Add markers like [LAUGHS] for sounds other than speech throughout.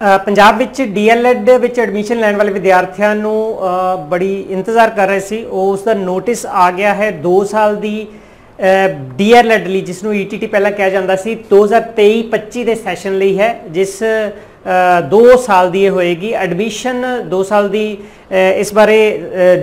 ਪੰਜਾਬ ਵਿੱਚ ਡੀਐਲਐਡ ਵਿੱਚ ਐਡਮਿਸ਼ਨ ਲੈਣ ਵਾਲੇ ਵਿਦਿਆਰਥੀਆਂ ਨੂੰ ਬੜੀ ਇੰਤਜ਼ਾਰ ਕਰ ਰਹੇ ਸੀ। ਉਹ ਉਸ ਦਾ ਨੋਟਿਸ ਆ ਗਿਆ ਹੈ 2 ਸਾਲ ਦੀ ਡੀਐਲਐਡ ਲਈ, ਜਿਸ ਨੂੰ ਈਟੀਟੀ ਪਹਿਲਾਂ ਕਿਹਾ ਜਾਂਦਾ ਸੀ 2023-25 ਦੇ ਸੈਸ਼ਨ ਲਈ ਹੈ, ਜਿਸ 2 ਸਾਲ ਦੀ ਇਹ ਹੋਏਗੀ। ਐਡਮਿਸ਼ਨ 2 ਸਾਲ ਦੀ ਇਸ ਬਾਰੇ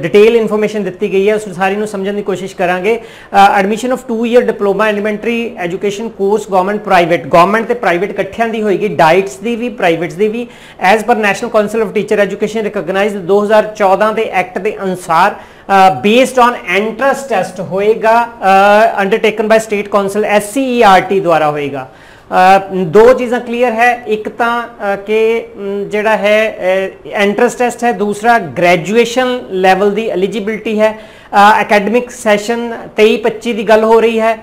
ਡਿਟੇਲ ਇਨਫੋਰਮੇਸ਼ਨ ਦਿੱਤੀ ਗਈ ਹੈ। ਉਸ ਸਾਰੀ ਨੂੰ ਸਮਝਣ ਦੀ ਕੋਸ਼ਿਸ਼ ਕਰਾਂਗੇ। Admission of 2 year diploma elementary education course government private government ਤੇ ਪ੍ਰਾਈਵੇਟ ਇਕੱਠਿਆਂ ਦੀ ਹੋਏਗੀ। ਡਾਈਟਸ ਦੀ ਵੀ ਪ੍ਰਾਈਵੇਟਸ ਦੀ ਵੀ। As per national council of teacher education recognised 2014 ਦੇ ਐਕਟ ਦੇ ਅਨੁਸਾਰ ਬੇਸਡ ਔਨ ਐਂਟਰੈਂਸ ਟੈਸਟ ਹੋਏਗਾ undertaken by state council SCERT ਦੁਆਰਾ ਹੋਏਗਾ। ਦੋ ਚੀਜ਼ਾਂ ਕਲੀਅਰ ਹੈ। ਇੱਕ ਤਾਂ ਕਿ ਜਿਹੜਾ ਹੈ ਐਂਟਰੈਂਸ ਟੈਸਟ ਹੈ। ਦੂਸਰਾ ਗ੍ਰੈਜੂਏਸ਼ਨ ਲੈਵਲ ਦੀ ਐਲੀਜੀਬਿਲਟੀ ਹੈ। ਅਕੈਡਮਿਕ ਸੈਸ਼ਨ 23 25 ਦੀ ਗੱਲ ਹੋ ਰਹੀ ਹੈ।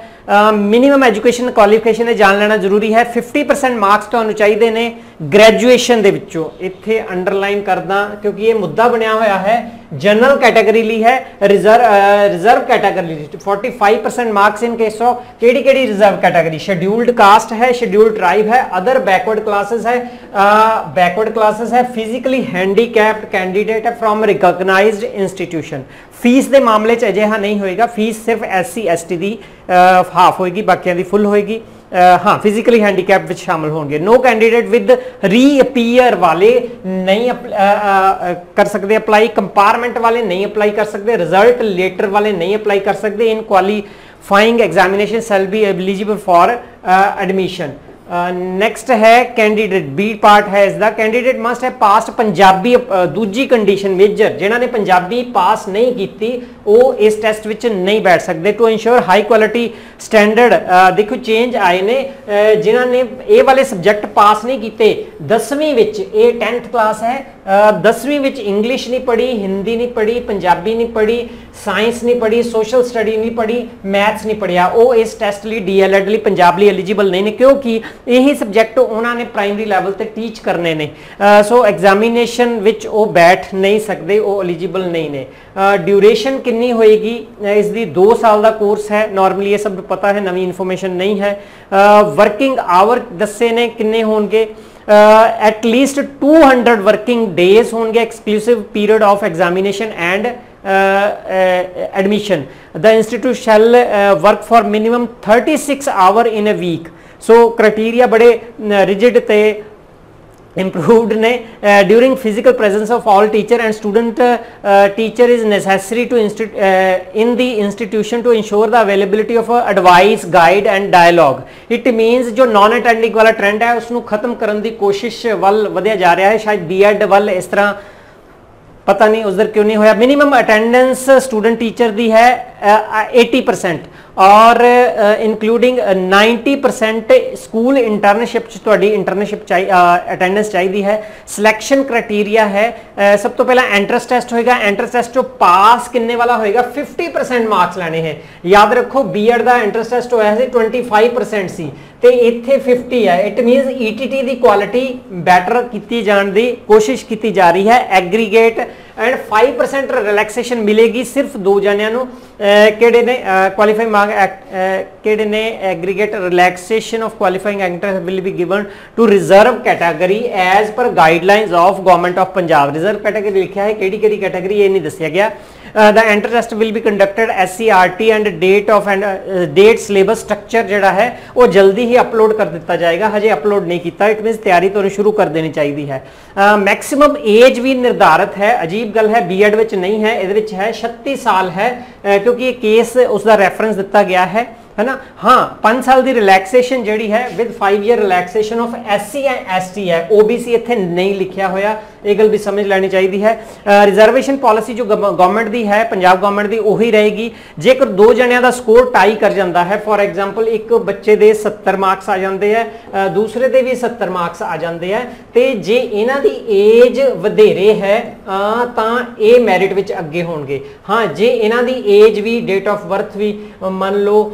ਮਿਨੀਮਮ ਐਜੂਕੇਸ਼ਨ ਕੁਆਲੀਫਿਕੇਸ਼ਨ ਇਹ ਜਾਣ ਲੈਣਾ ਜ਼ਰੂਰੀ ਹੈ। 50% ਮਾਰਕਸ ਤੁਹਾਨੂੰ ਚਾਹੀਦੇ ਨੇ ਗ੍ਰੈਜੂਏਸ਼ਨ ਦੇ ਵਿੱਚੋਂ। ਇੱਥੇ ਅੰਡਰਲਾਈਨ ਕਰਦਾ, ਕਿਉਂਕਿ ਇਹ ਮੁੱਦਾ ਬਣਿਆ ਹੋਇਆ ਹੈ। जनरल कैटेगरी ली है रिजर्व रिजर्व कैटेगरी ली 45 मार्क्स इन केस ऑफ केड़ी केड़ी रिजर्व कैटेगरी शेड्यूल्ड कास्ट है शेड्यूल्ड ट्राइब है अदर बैकवर्ड क्लासेस है बैकवर्ड क्लासेस है ਫਿਜ਼ੀਕਲੀ ਹੈਂਡੀਕੈਪਡ ਕੈਂਡੀਡੇਟ ਹੈ ਫਰਮ ਰਿਕਗਨਾਈਜ਼ਡ ਇੰਸਟੀਟਿਊਸ਼ਨ ਫੀਸ ਦੇ ਮਾਮਲੇ 'ਚ ਅਜਿਹਾ ਨਹੀਂ ਹੋਏਗਾ ਫੀਸ ਸਿਰਫ ਐਸਸੀ ਐਸਟੀ ਦੀ ਹਾਫ ਹੋਏਗੀ ਬਾਕੀਆਂ ਦੀ ਫੁੱਲ ਹੋਏਗੀ ਅਹ ਹਾਂ ਫਿਜ਼ੀਕਲੀ ਹੈਂਡੀਕੈਪ ਵਿੱਚ ਸ਼ਾਮਲ ਹੋਣਗੇ। ਨੋ ਕੈਂਡੀਡੇਟ ਵਿਦ ਰੀਅਪੀਅਰ ਵਾਲੇ ਨਹੀਂ ਅਪ- ਅਹ, ਅਹ, ਕਰ ਸਕਦੇ ਅਪਲਾਈ ਕੰਪਾਰਟਮੈਂਟ ਵਾਲੇ ਨਹੀਂ ਅਪਲਾਈ ਕਰ ਸਕਦੇ ਰਿਜ਼ਲਟ ਲੇਟਰ ਵਾਲੇ ਨਹੀਂ ਅਪਲਾਈ ਕਰ ਸਕਦੇ in qualifying examination shall be eligible for admission next ਹੈ ਕੈਂਡੀਡੇਟ ਬੀ ਪਾਰਟ ਹੈ ਇਸ ਦਾ candidate must have passed Punjabi ਦੂਜੀ ਕੰਡੀਸ਼ਨ ਮੇਜਰ ਜਿਨ੍ਹਾਂ ਨੇ ਪੰਜਾਬੀ ਪਾਸ ਨਹੀਂ ਕੀਤੀ ਉਹ ਇਸ ਟੈਸਟ ਵਿੱਚ ਨਹੀਂ ਬੈਠ ਸਕਦੇ। To ensure high quality standard ਦੇਖੋ ਚੇਂਜ ਆਏ ਨੇ। ਅ, ਜਿਨ੍ਹਾਂ ਨੇ ਇਹ ਵਾਲੇ ਸਬਜੈਕਟ ਪਾਸ ਨਹੀਂ ਕੀਤੇ 10ਵੀਂ ਵਿੱਚ ਇਹ 10th ਕਲਾਸ ਹੈ। 10ਵੀਂ ਵਿੱਚ ਇੰਗਲਿਸ਼ ਨਹੀਂ ਪੜ੍ਹੀ ਹਿੰਦੀ ਨਹੀਂ ਪੜ੍ਹੀ ਪੰਜਾਬੀ ਨਹੀਂ ਪੜ੍ਹੀ ਸਾਇੰਸ ਨਹੀਂ ਪੜ੍ਹੀ ਸੋਸ਼ਲ ਸਟੱਡੀ ਨਹੀਂ ਪੜ੍ਹੀ ਮੈਥਸ ਨਹੀਂ ਪੜ੍ਹਿਆ। ਉਹ ਇਸ ਟੈਸਟ ਲਈ ਡੀਐਲਐਡ ਲਈ ਪੰਜਾਬ ਲਈ ਐਲੀਜੀਬਲ ਨਹੀਂ ਨੇ ਕਿਉਂਕਿ ਇਹੀ ਸਬਜੈਕਟ ਉਹਨਾਂ ਨੇ ਪ੍ਰਾਇਮਰੀ ਲੈਵਲ ਤੇ ਟੀਚ ਕਰਨੇ ਨੇ। ਸੋ ਐਗਜ਼ਾਮੀਨੇਸ਼ਨ ਵਿੱਚ ਉਹ ਬੈਠ ਨਹੀਂ ਸਕਦੇ ਉਹ ਐਲੀਜੀਬਲ ਨਹੀਂ ਨੇ। ਡਿਊਰੇਸ਼ਨ ਕਿੰਨੀ ਹੋਏਗੀ? ਅ, ਇਸ ਦੀ 2 ਸਾਲ ਦਾ ਕੋਰਸ ਹੈ। ਨਾਰਮਲੀ ਇਹ ਸਭ ਪਤਾ ਹੈ ਨਵੀਂ ਇਨਫੋਰਮੇਸ਼ਨ ਨਹੀਂ ਹੈ। ਵਰਕਿੰਗ ਆਵਰ ਦੱਸੇ ਨੇ ਕਿੰਨੇ ਹੋਣਗੇ? ਐਟ ਲੀਸਟ 200 ਵਰਕਿੰਗ ਡੇਜ਼ ਹੋਣਗੇ exclusive period of examination and admission the institute shall uh, work for minimum 36 hour in a week so criteria ਬੜੇ rigid ਤੇ improved ne uh, during physical presence of all teacher and student uh, uh, teacher is necessary to insti- uh, in the institution to ensure the availability of uh, advice guide and dialogue it means ਜੋ non attending ਵਾਲਾ trend ਹੈ ਉਸ ਨੂੰ ਖਤਮ ਕਰਨ ਦੀ ਕੋਸ਼ਿਸ਼ ਵੱਲ ਵਧਿਆ ਜਾ ਰਿਹਾ ਹੈ ਸ਼ਾਇਦ ਬੀਐਡ ਵੱਲ ਇਸ ਤਰ੍ਹਾਂ ਪਤਾ ਨਹੀਂ ਉਸ ਦਰ ਕਿਉਂ ਨਹੀਂ ਹੋਇਆ ਮਿਨੀਮਮ ਅਟੈਂਡੈਂਸ ਸਟੂਡੈਂਟ ਟੀਚਰ ਦੀ ਹੈ ਅ, 80% ਔਰ ਇਨਕਲੂਡਿੰਗ 90% ਸਕੂਲ ਇੰਟਰਨਸ਼ਿਪ ਚ ਤੁਹਾਡੀ ਇੰਟਰਨਸ਼ਿਪ ਚਾਹੀ ਅਟੈਂਡੈਂਸ ਚਾਹੀਦੀ ਹੈ। ਸਿਲੈਕਸ਼ਨ ਕ੍ਰਾਈਟੇਰੀਆ ਹੈ। ਅ, ਸਭ ਤੋਂ ਪਹਿਲਾਂ ਐਂਟਰੈਂਸ ਟੈਸਟ ਹੋਏਗਾ। ਐਂਟਰੈਂਸ ਟੈਸਟ ਤੋਂ ਪਾਸ ਕਿੰਨੇ ਵਾਲਾ ਹੋਏਗਾ? 50% ਮਾਰਕਸ ਲੈਣੇ ਹੈ। ਯਾਦ ਰੱਖੋ ਬੀਐਡ ਦਾ ਐਂਟਰੈਂਸ ਟੈਸਟ ਹੋਇਆ ਸੀ 25% ਸੀ। ਤੇ ਇੱਥੇ 50 ਹੈ ਇਟ ਮੀਨਸ ਈਟੀਟੀ ਦੀ ਕੁਆਲਿਟੀ ਬੈਟਰ ਕੀਤੀ ਜਾਣ ਦੀ ਕੋਸ਼ਿਸ਼ ਕੀਤੀ ਜਾ ਰਹੀ ਹੈ। ਐਗਰੀਗੇਟ ਐਂਡ 5% ਰਿਲੈਕਸੇਸ਼ਨ ਮਿਲੇਗੀ ਸਿਰਫ ਦੋ ਜਣਿਆਂ ਨੂੰ। ਕਿਹੜੇ ਨੇ? ਕੁਆਲੀਫਾਈ ਮਾਰਕ ਕਿਹੜੇ ਨੇ? Aggregate relaxation of qualifying entrance will be given to reserve category as per guidelines of government of Punjab reserve category ਲਿਖਿਆ ਹੈ। ਕਿਹੜੀ ਕਿਹੜੀ ਕੈਟਾਗਰੀ ਇਹ ਨਹੀਂ ਦੱਸਿਆ ਗਿਆ। The enter test will be conducted SCRT and date of and uh, date syllabus structure ਜਿਹੜਾ ਹੈ ਉਹ ਜਲਦੀ ਹੀ ਅਪਲੋਡ ਕਰ ਦਿੱਤਾ ਜਾਏਗਾ। ਹਜੇ ਅਪਲੋਡ ਨਹੀਂ ਕੀਤਾ। ਇਟ ਮੀਨਸ ਤਿਆਰੀ ਤੁਹਾਨੂੰ ਸ਼ੁਰੂ ਕਰ ਦੇਣੀ ਚਾਹੀਦੀ ਹੈ। ਮੈਕਸਿਮਮ ਏਜ ਵੀ ਨਿਰਧਾਰਤ ਹੈ। ਅਜੀਬ ਗੱਲ ਹੈ ਬੀਐਡ ਵਿੱਚ ਨਹੀਂ ਹੈ। ਇਹਦੇ ਵਿੱਚ ਹੈ 36 ਸਾਲ ਹੈ। ਕਿਉਂਕਿ ਇਹ ਕੇਸ ਉਸ ਦਾ ਰੈਫਰੈਂਸ ਦਿੱਤਾ ਗਿਆ ਹੈ। ਹੈਨਾ? ਹਾਂ 5 ਸਾਲ ਦੀ ਰਿਲੈਕਸੇਸ਼ਨ ਜਿਹੜੀ ਹੈ with 5 year relaxation of SC and ST ਹੈ। OBC ਇੱਥੇ ਨਹੀਂ ਲਿਖਿਆ ਹੋਇਆ, ਇਹ ਗੱਲ ਵੀ ਸਮਝ ਲੈਣੀ ਚਾਹੀਦੀ ਹੈ। ਰਿਜ਼ਰਵੇਸ਼ਨ ਪਾਲਿਸੀ ਜੋ ਗਵਰਨਮੈਂਟ ਦੀ ਹੈ, ਪੰਜਾਬ ਗਵਰਨਮੈਂਟ ਦੀ ਉਹੀ ਰਹੇਗੀ। ਜੇਕਰ ਦੋ ਜਣਿਆਂ ਦਾ ਸਕੋਰ ਟਾਈ ਕਰ ਜਾਂਦਾ ਹੈ ਫੋਰ ਐਗਜ਼ਾਮਪਲ ਇੱਕ ਬੱਚੇ ਦੇ 70 ਮਾਰਕਸ ਆ ਜਾਂਦੇ ਆ ਦੂਸਰੇ ਦੇ ਵੀ 70 ਮਾਰਕਸ ਆ ਜਾਂਦੇ ਆ ਤੇ ਜੇ ਇਹਨਾਂ ਦੀ ਏਜ ਵਧੇਰੇ ਹੈ ਤਾਂ ਇਹ ਮੈਰਿਟ ਵਿੱਚ ਅੱਗੇ ਹੋਣਗੇ। ਹਾਂ, ਜੇ ਇਹਨਾਂ ਦੀ ਏਜ ਵੀ ਡੇਟ ਆਫ ਬਰਥ ਵੀ ਮੰਨ ਲਓ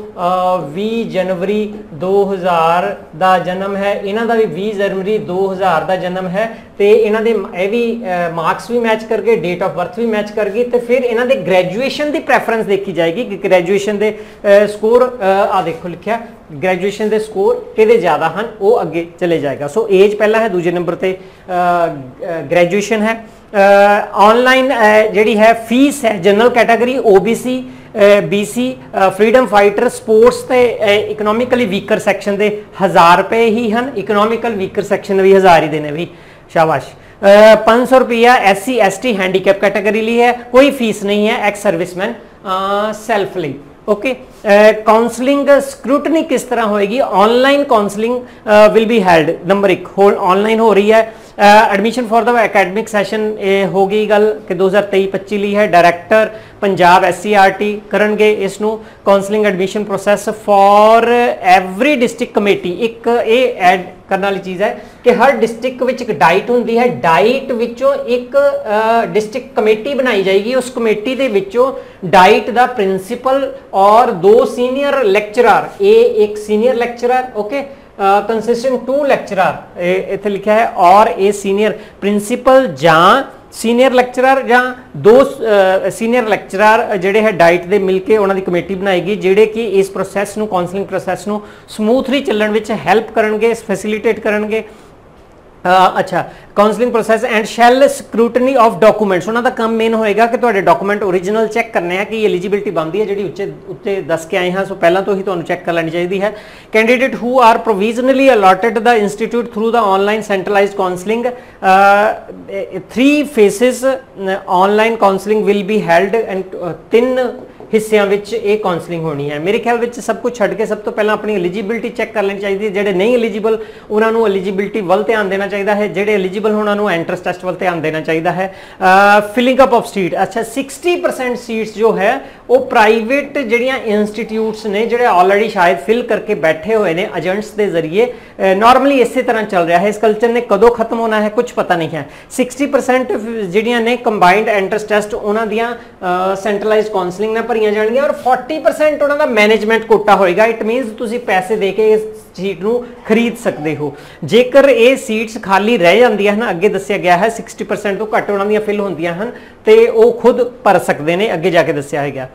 20 ਜਨਵਰੀ 2000 ਦਾ ਜਨਮ ਹੈ। ਇਹਨਾਂ ਦਾ ਵੀ 20 ਜਨਵਰੀ 2000 ਦਾ ਜਨਮ ਹੈ ਤੇ ਇਹਨਾਂ ਦੇ ਇਹ ਵੀ ਮਾਰਕਸ ਵੀ ਮੈਚ ਕਰ ਗਏ ਡੇਟ ਆਫ ਬਰਥ ਵੀ ਮੈਚ ਕਰ ਗਈ ਤੇ ਫਿਰ ਇਹਨਾਂ ਦੇ ਗ੍ਰੈਜੂਏਸ਼ਨ ਦੀ ਪ੍ਰੈਫਰੈਂਸ ਦੇਖੀ ਜਾਏਗੀ ਕਿ ਗ੍ਰੈਜੂਏਸ਼ਨ ਦੇ ਸਕੋਰ ਆ ਦੇਖੋ ਲਿਖਿਆ ਗ੍ਰੈਜੂਏਸ਼ਨ ਦੇ ਸਕੋਰ ਕਿਹਦੇ ਜ਼ਿਆਦਾ ਹਨ, ਉਹ ਅੱਗੇ ਚਲੇ ਜਾਏਗਾ। ਸੋ ਏਜ ਪਹਿਲਾ ਹੈ, ਦੂਜੇ ਨੰਬਰ ਤੇ ਗ੍ਰੈਜੂਏਸ਼ਨ ਹੈ। ਆਨਲਾਈਨ ਜਿਹੜੀ ਹੈ ਫੀਸ ਹੈ general category OBC BC freedom fighter sports ਤੇ ਇਕਨੋਮਿਕਲੀ ਵੀਕਰ ਸੈਕਸ਼ਨ ਦੇ 1000 ਰੁਪਏ ਹੀ ਹਨ। ਇਕਨੋਮਿਕਲ ਵੀਕਰ ਸੈਕਸ਼ਨ ਵੀ 1000 ਹੀ ਦੇਣੇ ਵੀ। ਸ਼ਾਬਾਸ਼। 500 ਰੁਪਿਆ SC ST ਹੈਂਡੀਕੈਪ ਕੈਟਾਗਰੀ ਲਈ ਹੈ। ਕੋਈ ਫੀਸ ਨਹੀਂ ਹੈ। ਐਕਸ ਸਰਵਿਸਮੈਨ ਸੈਲਫ ਲਈ। ਓਕੇ ਕਾਉਂਸਲਿੰਗ ਸਕ੍ਰੂਟਨੀ ਕਿਸ ਤਰ੍ਹਾਂ ਹੋਏਗੀ? Online counselling will be held number 1 whole online ਹੋ ਰਹੀ ਹੈ। Admission for the academic session ਇਹ ਹੋ ਗਈ ਗੱਲ ਕਿ 2023-25 ਲਈ ਹੈ। ਡਾਇਰੈਕਟਰ ਪੰਜਾਬ ਐਸਸੀਆਰਟੀ ਕਰਨਗੇ ਇਸ ਨੂੰ counselling admission process for every district committee ਇੱਕ ਇਹ ਐਡ ਕਰਨ ਵਾਲੀ ਚੀਜ਼ ਹੈ ਕਿ ਹਰ ਡਿਸਟ੍ਰਿਕਟ ਵਿੱਚ ਇੱਕ ਡਾਈਟ ਹੁੰਦੀ ਹੈ। ਡਾਈਟ ਵਿੱਚੋਂ ਇੱਕ ਡਿਸਟ੍ਰਿਕਟ ਕਮੇਟੀ ਬਣਾਈ ਜਾਏਗੀ। ਉਸ ਕਮੇਟੀ ਦੇ ਵਿੱਚੋਂ ਡਾਈਟ ਦਾ ਪ੍ਰਿੰਸੀਪਲ ਔਰ ਦੋ ਸੀਨੀਅਰ ਲੈਕਚਰਰ ਇਹ ਇੱਕ senior lecturer okay consisting two lecturer ਇੱਥੇ ਲਿਖਿਆ ਹੈ ਔਰ ਇਹ ਸੀਨੀਅਰ ਪ੍ਰਿੰਸੀਪਲ ਜਾਂ ਸੀਨੀਅਰ ਲੈਕਚਰਰ ਜਾਂ ਦੋ ਸੀਨੀਅਰ ਲੈਕਚਰਰ ਜਿਹੜੇ ਹੈ ਡਾਈਟ ਦੇ ਮਿਲ ਕੇ ਉਹਨਾਂ ਦੀ ਕਮੇਟੀ ਬਣਾਏਗੀ ਜਿਹੜੇ ਕਿ ਇਸ ਪ੍ਰੋਸੈਸ ਨੂੰ ਕਾਉਂਸਲਿੰਗ ਪ੍ਰੋਸੈਸ ਨੂੰ ਸਮੂਥਲੀ ਚੱਲਣ ਵਿੱਚ ਹੈਲਪ ਕਰਨਗੇ ਫੈਸਿਲਿਟੇਟ ਕਰਨਗੇ ਅੱਛਾ counselling process and shall scrutiny of documents ਉਹਨਾਂ ਦਾ ਕੰਮ ਮੇਨ ਹੋਏਗਾ ਕਿ ਤੁਹਾਡੇ ਡਾਕੂਮੈਂਟ ਓਰੀਜਨਲ ਚੈੱਕ ਕਰਨੇ ਆ ਕਿ ਐਲੀਜੀਬਿਲਟੀ ਬੰਦੀ ਹੈ ਜਿਹੜੀ ਉੱਚੇ, ਉੱਤੇ ਦੱਸ ਕੇ ਆਏ ਹਾਂ, ਸੋ ਪਹਿਲਾਂ ਤੋਂ ਹੀ ਤੁਹਾਨੂੰ ਚੈੱਕ ਕਰ ਲੈਣੀ ਚਾਹੀਦੀ ਹੈ। Candidate who are provisionally allotted the institute through the online centralised counselling 3 phases online counselling will be held and ਤਿੰਨ ਹਿੱਸਿਆਂ ਵਿੱਚ ਇਹ ਕਾਉਂਸਲਿੰਗ ਹੋਣੀ ਹੈ। ਮੇਰੇ ਖਿਆਲ ਵਿੱਚ ਸਭ ਕੁਝ ਛੱਡ ਕੇ ਸਭ ਤੋਂ ਪਹਿਲਾਂ ਆਪਣੀ ਐਲੀਜੀਬਿਲਟੀ ਚੈੱਕ ਕਰ ਲੈਣੀ ਚਾਹੀਦੀ ਹੈ। ਜਿਹੜੇ ਨਹੀਂ ਐਲੀਜੀਬਲ ਉਹਨਾਂ ਨੂੰ ਐਲੀਜੀਬਿਲਟੀ ਵੱਲ ਧਿਆਨ ਦੇਣਾ ਚਾਹੀਦਾ ਹੈ। ਜਿਹੜੇ ਐਲੀਜੀਬਲ ਉਹਨਾਂ ਨੂੰ ਐਂਟਰੈਂਸ ਟੈਸਟ ਵੱਲ ਧਿਆਨ ਦੇਣਾ ਚਾਹੀਦਾ ਹੈ। ਫਿਲਿੰਗ ਅਪ ਆਫ ਸੀਟ ਅੱਛਾ 60% ਸੀਟਸ ਜੋ ਹੈ ਉਹ ਪ੍ਰਾਈਵੇਟ ਜਿਹੜੀਆਂ ਇੰਸਟੀਟਿਊਟਸ ਨੇ, ਜਿਹੜੇ ਆਲਰੇਡੀ ਸ਼ਾਇਦ ਫਿਲ ਕਰਕੇ ਬੈਠੇ ਹੋਏ ਨੇ ਏਜੰਟਸ ਦੇ ਜ਼ਰੀਏ ਨਾਰਮਲੀ ਇਸੇ ਤਰ੍ਹਾਂ ਚੱਲ ਰਿਹਾ ਹੈ। ਇਸ ਕਲਚਰ ਨੇ ਕਦੋਂ ਖਤਮ ਹੋਣਾ ਹੈ ਕੁਝ ਪਤਾ ਨਹੀਂ ਹੈ। 60% ਜਿਹੜੀਆਂ ਨੇ ਕੰਬਾਈਨਡ ਐਂਟਰਸ ਟੈਸਟ ਉਹਨਾਂ ਦੀਆਂ ਸੈਂਟਰਲਾਈਜ਼ਡ ਕਾਉਂਸਲਿੰਗ ਨਾਲ ਭਰੀਆਂ ਜਾਣਗੀਆਂ ਔਰ 40% ਉਹਨਾਂ ਦਾ ਮੈਨੇਜਮੈਂਟ ਕੋਟਾ ਹੋਏਗਾ। ਇਟ ਮੀਨਸ ਤੁਸੀਂ ਪੈਸੇ ਦੇ ਕੇ ਇਸ ਸੀਟ ਨੂੰ ਖਰੀਦ ਸਕਦੇ ਹੋ। ਜੇਕਰ ਇਹ ਸੀਟਸ ਖਾਲੀ ਰਹਿ ਜਾਂਦੀਆਂ ਹਨ, ਅੱਗੇ ਦੱਸਿਆ ਗਿਆ ਹੈ 60% ਤੋਂ ਘੱਟ ਉਹਨਾਂ ਦੀਆਂ ਫਿਲ ਹੁੰਦੀਆਂ ਹਨ, ਤੇ ਉਹ ਖੁਦ ਭਰ ਸਕਦੇ ਨੇ, ਅੱਗੇ ਜਾ ਕੇ ਦੱਸਿਆ ਹੈਗਾ।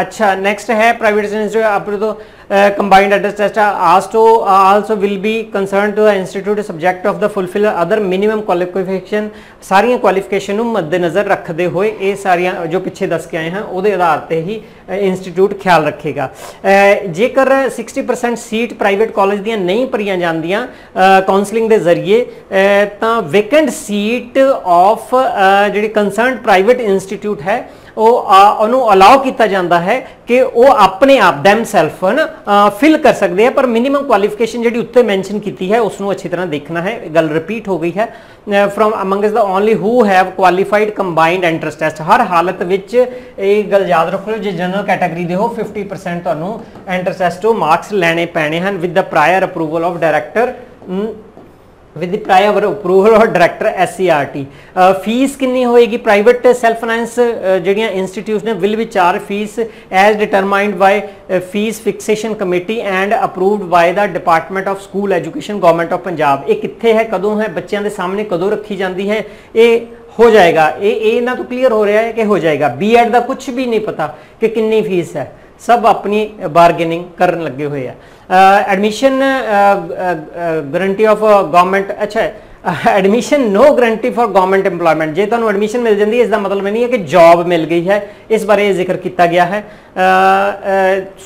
ਅੱਛਾ ਨੈਕਸਟ ਹੈ ਪ੍ਰਾਈਵੇਟ ਇੰਸਟੀਟਿਊਟ ਆਪਣੇ ਤੋਂ combined address test also uh, also will be concerned to the institute subject of the fulfill other minimum qualification ਸਾਰੀਆਂ ਕੁਆਲੀਫਿਕੇਸ਼ਨ ਨੂੰ ਮੱਦੇਨਜ਼ਰ ਰੱਖਦੇ ਹੋਏ ਇਹ ਸਾਰੀਆਂ ਜੋ ਪਿੱਛੇ ਦੱਸ ਕੇ ਆਏ ਹਾਂ ਉਹਦੇ ਆਧਾਰ ਤੇ ਹੀ ਇੰਸਟੀਚਿਊਟ ਖਿਆਲ ਰੱਖੇਗਾ। ਜੇਕਰ 60% ਸੀਟ ਪ੍ਰਾਈਵੇਟ ਕਾਲਜ ਦੀਆਂ ਨਹੀਂ ਭਰੀਆਂ ਜਾਂਦੀਆਂ ਕਾਉਂਸਲਿੰਗ ਦੇ ਜ਼ਰੀਏ ਤਾਂ ਵੈਕੈਂਟ ਸੀਟ ਆਫ ਜਿਹੜੀ ਕੰਸਰਨਡ ਪ੍ਰਾਈਵੇਟ ਇੰਸਟੀਚਿਊਟ ਹੈ ਉਹ ਉਹਨੂੰ ਅਲਾਉ ਕੀਤਾ ਜਾਂਦਾ ਹੈ ਕਿ ਉਹ ਆਪਣੇ ਆਪ ਦੈਮਸੈਲਫ ਹਨ ਫਿਲ ਕਰ ਸਕਦੇ ਆ, ਪਰ ਮਿਨੀਮਮ ਕੁਆਲੀਫਿਕੇਸ਼ਨ ਜਿਹੜੀ ਉੱਤੇ ਮੈਂਸ਼ਨ ਕੀਤੀ ਹੈ ਉਸ ਨੂੰ ਅੱਛੀ ਤਰ੍ਹਾਂ ਦੇਖਣਾ ਹੈ ਗੱਲ ਰਿਪੀਟ ਹੋ ਗਈ ਹੈ। From amongst the only who have qualified combined entrance test ਹਰ ਹਾਲਤ ਵਿੱਚ ਇਹ ਗੱਲ ਯਾਦ ਰੱਖੋ, ਜੇ ਜਨਰਲ ਕੈਟਾਗਰੀ ਦੇ ਹੋ 50% ਤੁਹਾਨੂੰ ਐਂਟਰੈਂਸ ਟੈਸਟ ਤੋਂ ਮਾਰਕਸ ਲੈਣੇ ਪੈਣੇ ਹਨ with the prior approval of director with the prior approval of director SCERT fee ਕਿੰਨੀ ਹੋਏਗੀ? ਪ੍ਰਾਈਵੇਟ ਸੈਲਫ ਫਾਈਨਾਂਸ ਜਿਹੜੀਆਂ ਇੰਸਟੀਟਿਊਟਸ ਨੇ will be charge fees as determined by fees fixation committee and approved by the department of school education government of Punjab ਇਹ ਕਿੱਥੇ ਹੈ? ਕਦੋਂ ਹੈ? ਬੱਚਿਆਂ ਦੇ ਸਾਹਮਣੇ ਕਦੋਂ ਰੱਖੀ ਜਾਂਦੀ ਹੈ? ਇਹ ਹੋ ਜਾਏਗਾ। ਇਹ ਇਹ ਇਹਨਾਂ ਤੋਂ ਕਲੀਅਰ ਹੋ ਰਿਹਾ ਹੈ ਕਿ ਹੋ ਜਾਏਗਾ। ਬੀਐਡ ਦਾ ਕੁਝ ਵੀ ਨਹੀਂ ਪਤਾ ਕਿ ਕਿੰਨੀ ਫੀਸ ਹੈ। ਸਭ ਆਪਣੀ ਬਾਰਗੇਨਿੰਗ ਕਰਨ ਲੱਗੇ ਹੋਏ ਆ। ਐਡਮਿਸ਼ਨ ਗਾਰੰਟੀ ਆਫ ਗਵਰਨਮੈਂਟ ਅੱਛਾ admission no guarantee for government employment ਜੇ ਤੁਹਾਨੂੰ ਐਡਮਿਸ਼ਨ ਮਿਲ ਜਾਂਦੀ ਹੈ ਇਸ ਦਾ ਮਤਲਬ ਨਹੀਂ ਹੈ ਕਿ ਜੌਬ ਮਿਲ ਗਈ ਹੈ, ਇਸ ਬਾਰੇ ਜ਼ਿਕਰ ਕੀਤਾ ਗਿਆ ਹੈ।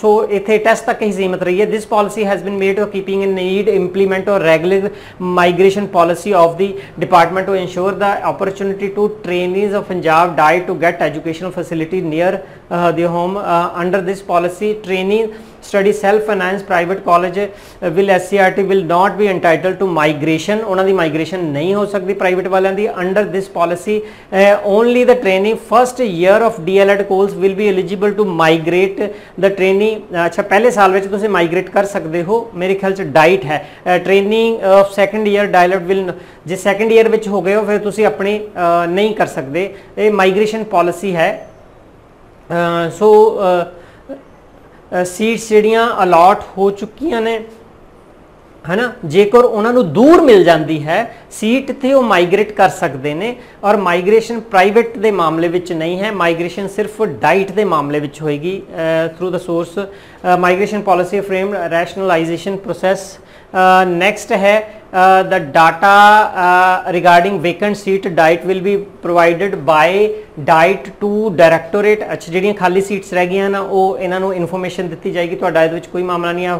ਸੋ ਇਥੇ ਟੈਸਟ ਤੱਕ ਹੀ ਸੀਮਤ ਰਹੀ ਹੈ this policy has been made to keeping in need implement or regular migration policy of the department to ensure the opportunity to trainees of Punjab died to get educational facility near uh, their home uh, under this policy trainee study self finance private college uh, will SCRT will not be entitled to migration ਉਹਨਾਂ ਦੀ migration ਨਹੀਂ ਹੋ ਸਕਦੀ private ਵਾਲਿਆਂ ਦੀ under this policy uh, only the trainee first year of DLED course will be eligible to migrate the trainee, ਅੱਛਾ, ਪਹਿਲੇ ਸਾਲ ਵਿੱਚ ਤੁਸੀਂ ਮਾਈਗ੍ਰੇਟ ਕਰ ਸਕਦੇ ਹੋ। ਮੇਰੇ ਖਿਆਲ ਚ ਡਾਈਟ ਹੈ। Training of second year ਡਾਇਲਟ will ਜੇ ਸੈਕੰਡ ਈਅਰ ਵਿੱਚ ਹੋ ਗਏ ਹੋ, ਫਿਰ ਤੁਸੀਂ ਆਪਣੀ ਨਹੀਂ ਕਰ ਸਕਦੇ। ਇਹ ਮਾਈਗ੍ਰੇਸ਼ਨ ਪਾਲਿਸੀ ਹੈ। ਸੋ ਸੀਟਸ ਜਿਹੜੀਆਂ ਅਲਾਟ ਹੋ ਚੁੱਕੀਆਂ ਨੇ। ਹਨਾ? ਜੇਕਰ ਉਹਨਾਂ ਨੂੰ ਦੂਰ ਮਿਲ ਜਾਂਦੀ ਹੈ, ਸੀਟ ਤੇ ਉਹ ਮਾਈਗ੍ਰੇਟ ਕਰ ਸਕਦੇ ਨੇ ਔਰ ਮਾਈਗ੍ਰੇਸ਼ਨ ਪ੍ਰਾਈਵੇਟ ਦੇ ਮਾਮਲੇ ਵਿੱਚ ਨਹੀਂ ਹੈ। ਮਾਈਗ੍ਰੇਸ਼ਨ ਸਿਰਫ ਡਾਈਟ ਦੇ ਮਾਮਲੇ ਵਿੱਚ ਹੋਏਗੀ through the source migration policy frame rationalisation process next ਹੈ Uh, the data uh, regarding vacant seat diet will be provided by diet to directorate. ਅੱਛਾ ਜਿਹੜੀਆਂ ਖਾਲੀ ਸੀਟਸ ਰਹਿ ਗਈਆਂ ਨਾ, ਉਹ ਇਹਨਾਂ ਨੂੰ ਇਨਫੋਰਮੇਸ਼ਨ ਦਿੱਤੀ ਜਾਏਗੀ। ਤੁਹਾਡਾ ਇਹਦੇ ਵਿੱਚ ਕੋਈ ਮਾਮਲਾ ਨਹੀਂ ਆ।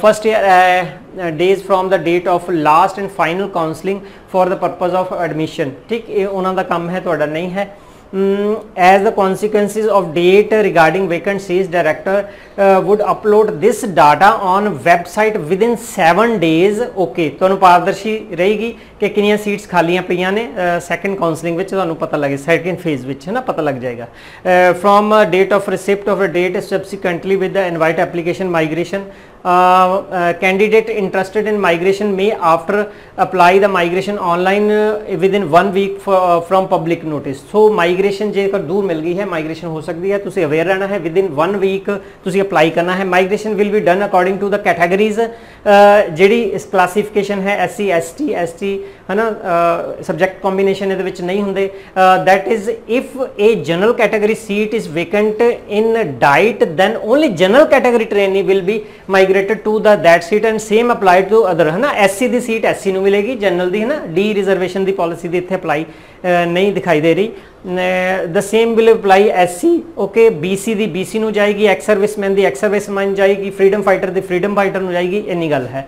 First year days from the date of last and final counselling for the purpose of admission ਠੀਕ, ਇਹ ਉਹਨਾਂ ਦਾ ਕੰਮ ਹੈ, ਤੁਹਾਡਾ ਨਹੀਂ ਹੈ। Mm, as the consequences of date regarding vacant seats director uh, would upload this data on website within 7 days. Okay ਤੁਹਾਨੂੰ ਪਾਰਦਰਸ਼ੀ ਰਹੇਗੀ ਕਿ ਕਿੰਨੀਆਂ ਸੀਟਸ ਖਾਲੀਆਂ ਪਈਆਂ ਨੇ। ਸੈਕੰਡ ਕਾਉਂਸਲਿੰਗ ਵਿੱਚ ਤੁਹਾਨੂੰ ਪਤਾ ਲੱਗੇ ਸੈਕੰਡ ਫੇਜ਼ ਵਿੱਚ ਹੈ ਨਾ ਪਤਾ ਲੱਗ ਜਾਏਗਾ। From date of receipt of a date subsequently with the invite application migration candidate interested in migration may after apply the migration online uh, within one week for, uh, from public notice so migration ਜੇਕਰ ਦੂਰ ਮਿਲ ਗਈ ਹੈ migration ਹੋ ਸਕਦੀ ਹੈ ਤੁਸੀਂ aware ਰਹਿਣਾ ਹੈ within one week ਤੁਸੀਂ ਅਪਲਾਈ ਕਰਨਾ ਹੈ migration will be done according to the categories uh, ਜਿਹੜੀ ਇਸ ਕਲਾਸੀਫਿਕੇਸ਼ਨ ਹੈ SC ST ST ਹਨਾ ਸਬਜੈਕਟ ਕੰਬੀਨੇਸ਼ਨ ਇਹਦੇ ਵਿੱਚ ਨਹੀਂ ਹੁੰਦੇ that is if a general category seat is vacant in DIET then only general category trainee will be migrated to the that seat and same applied to other ਹਨਾ SC ਦੀ seat SC ਨੂੰ ਮਿਲੇਗੀ general ਦੀ ਹਨਾ the reservation ਦੀ policy ਦੀ ਇੱਥੇ apply ਨਹੀਂ ਦਿਖਾਈ ਦੇ ਰਹੀ the same will apply SC okay BC the BC ਨੂੰ ਜਾਏਗੀ ਐਕਸ ਸਰਵਿਸਮੈਨ ਦੀ ਐਕਸ ਸਰਵਿਸਮੈਨ ਜਾਏਗੀ ਫਰੀडम ਫਾਈਟਰ ਦੀ ਫਰੀडम ਫਾਈਟਰ ਨੂੰ ਜਾਏਗੀ, ਇੰਨੀ ਗੱਲ ਹੈ।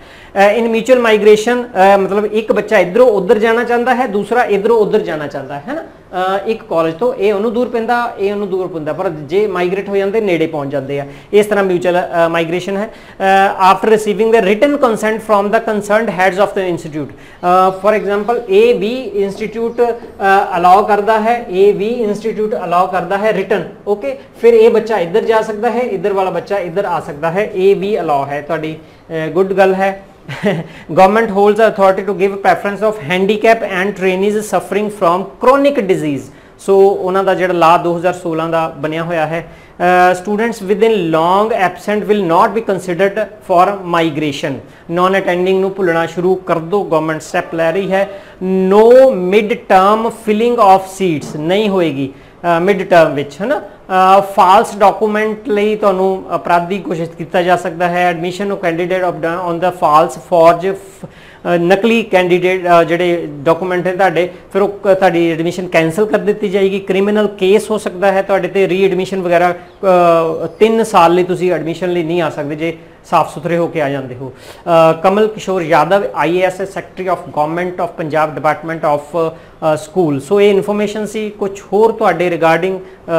ਇਨ ਮਿਊਚੁਅਲ ਮਾਈਗ੍ਰੇਸ਼ਨ ਮਤਲਬ ਇੱਕ ਬੱਚਾ ਇਧਰੋਂ ਉਧਰ ਜਾਣਾ ਚਾਹੁੰਦਾ ਹੈ, ਦੂਸਰਾ ਇਧਰੋਂ ਉਧਰ ਜਾਣਾ ਚਾਹੁੰਦਾ ਹੈ ਹੈ ਨਾ? ਇੱਕ ਕਾਲਜ ਤੋਂ, ਇਹ ਉਹਨੂੰ ਦੂਰ ਪੈਂਦਾ, ਇਹ ਉਹਨੂੰ ਦੂਰ ਪੈਂਦਾ। ਪਰ ਜੇ ਮਾਈਗ੍ਰੇਟ ਹੋ ਜਾਂਦੇ, ਨੇੜੇ ਪਹੁੰਚ ਜਾਂਦੇ ਆ। ਇਸ ਤਰ੍ਹਾਂ ਮਿਊਚੁਅਲ ਮਾਈਗ੍ਰੇਸ਼ਨ ਹੈ। After receiving the written consent from the concerned heads of the institute for example ਇਹ ਵੀ ਇੰਸਟੀਟਿਊਟ ਅਲਾਉ ਕਰਦਾ ਹੈ। ਇਹ ਵੀ ਇੰਸਟੀਟਿਊਟ ਅਲਾਉ ਕਰਦਾ ਹੈ ਰਿਟਨ ਓਕੇ ਫਿਰ ਇਹ ਬੱਚਾ ਇੱਧਰ ਜਾ ਸਕਦਾ ਹੈ, ਇੱਧਰ ਵਾਲਾ ਬੱਚਾ ਇੱਧਰ ਆ ਸਕਦਾ ਹੈ। ਇਹ ਵੀ ਅਲਾਉ ਹੈ। ਤੁਹਾਡੀ ਗੁੱਡ ਗੱਲ ਹੈ। [LAUGHS] government holds the authority to give preference of handicap and trainees suffering from chronic disease. ਸੋ ਉਹਨਾਂ ਦਾ ਜਿਹੜਾ ਲਾ 2016 ਦਾ ਬਣਿਆ ਹੋਇਆ ਹੈ students within long absent will not be considered for migration non attending ਨੂੰ ਭੁੱਲਣਾ ਸ਼ੁਰੂ ਕਰ ਦੋ ਗਵਰਨਮੈਂਟ ਸਟੈਪ ਲੈ ਰਹੀ ਹੈ। No mid term filling of seats ਨਹੀਂ ਹੋਏਗੀ ਮਿਡ ਟਰਮ ਵਿੱਚ ਹੈ ਨਾ ਫਾਲਸ ਡਾਕੂਮੈਂਟ ਲਈ ਤੁਹਾਨੂੰ ਅਪਰਾਧੀ ਘੋਸ਼ਿਤ ਕੀਤਾ ਜਾ ਸਕਦਾ ਹੈ। ਐਡਮਿਸ਼ਨ ਉਹ candidate of on the false forge ਨਕਲੀ ਕੈਂਡੀਡੇਟ ਜਿਹੜੇ ਡਾਕੂਮੈਂਟ ਨੇ ਤੁਹਾਡੇ, ਫਿਰ ਉਹ ਤੁਹਾਡੀ ਐਡਮਿਸ਼ਨ ਕੈਨਸਲ ਕਰ ਦਿੱਤੀ ਜਾਏਗੀ। ਕ੍ਰਿਮੀਨਲ ਕੇਸ ਹੋ ਸਕਦਾ ਹੈ ਤੁਹਾਡੇ ਤੇ। ਰੀਐਡਮਿਸ਼ਨ ਵਗੈਰਾ 3 ਸਾਲ ਲਈ ਤੁਸੀਂ ਐਡਮਿਸ਼ਨ ਲਈ ਨਹੀਂ ਆ ਸਕਦੇ ਜੇ ਸਾਫ਼ ਸੁਥਰੇ ਹੋ ਕੇ ਆ ਜਾਂਦੇ ਹੋ। Kamal Kishore Yadav IAS secretary of government of Punjab department of school so ਇਹ ਇਨਫੋਰਮੇਸ਼ਨ ਸੀ। ਕੁਝ ਹੋਰ ਤੁਹਾਡੇ ਰਿਗਾਰਡਿੰਗ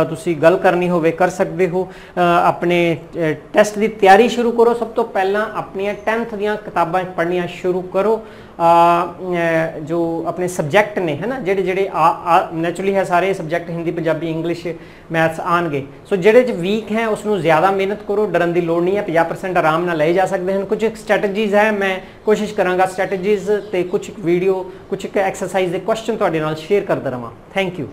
ਤੁਸੀਂ ਗੱਲ ਕਰਨੀ ਹੋਵੇ, ਕਰ ਸਕਦੇ ਹੋ। ਆਪਣੇ ਟੈਸਟ ਦੀ ਤਿਆਰੀ ਸ਼ੁਰੂ ਕਰੋ। ਸਭ ਤੋਂ ਪਹਿਲਾਂ ਆਪਣੀਆਂ 10th ਦੀਆਂ ਕਿਤਾਬਾਂ ਪੜ੍ਹਨੀਆਂ ਸ਼ੁਰੂ ਕਰੋ। ਜੋ ਆਪਣੇ ਸਬਜੈਕਟ ਨੇ ਹੈ ਨਾ ਜਿਹੜੇ ਜਿਹੜੇ ਨੈਚੁਰਲੀ ਹੈ ਸਾਰੇ subject Hindi, Punjabi English maths ਆਣਗੇ ਸੋ ਜਿਹੜੇ ਚ ਵੀਕ ਹੈ ਉਸ ਨੂੰ ਜ਼ਿਆਦਾ ਮਿਹਨਤ ਕਰੋ, ਡਰਨ ਦੀ ਲੋੜ ਨਹੀਂ ਹੈ 50% ਆਰਾਮ ਨਾਲ ਲਏ ਜਾ ਸਕਦੇ ਹਨ। ਕੁਝ ਸਟ੍ਰੈਟਜੀਜ਼ ਹੈ, ਮੈਂ ਕੋਸ਼ਿਸ਼ ਕਰਾਂਗਾ ਸਟ੍ਰੈਟਜੀਜ਼ ਤੇ ਕੁਝ ਵੀਡੀਓ ਕੁਝ ਐਕਸਰਸਾਈਜ਼ ਦੇ ਕੁਐਸਚਨ ਤੁਹਾਡੇ ਨਾਲ ਸ਼ੇਅਰ ਕਰਦਾ ਰਵਾਂ। Thank you